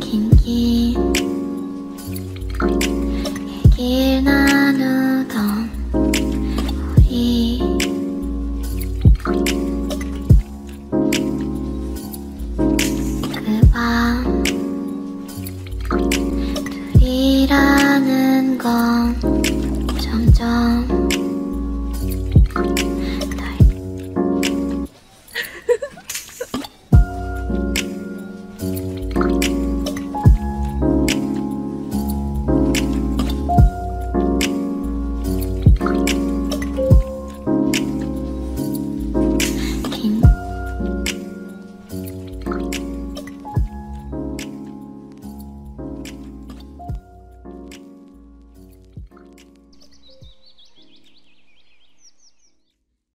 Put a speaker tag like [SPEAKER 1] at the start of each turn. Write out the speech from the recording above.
[SPEAKER 1] 긴긴 얘길 나누던 우리 그 밤 둘이라는 건 점점